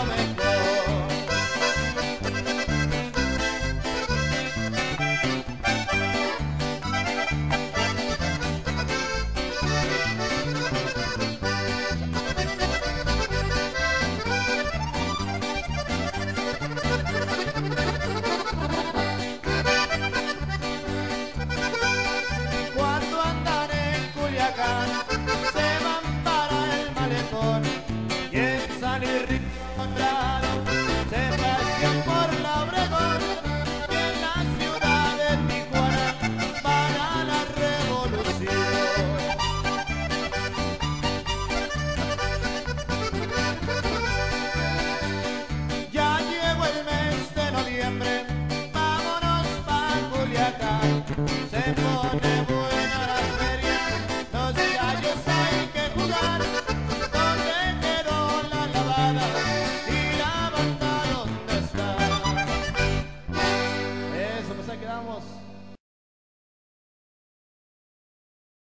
woman. noviembre, vámonos para Culiacán. Se pone buena la feria, los gallos hay que jugar. ¿Dónde quedó la lavada y la banda dónde está? Eso, pues ahí quedamos.